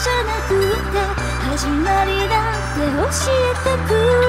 じゃなくて始まりだって教えてくれ。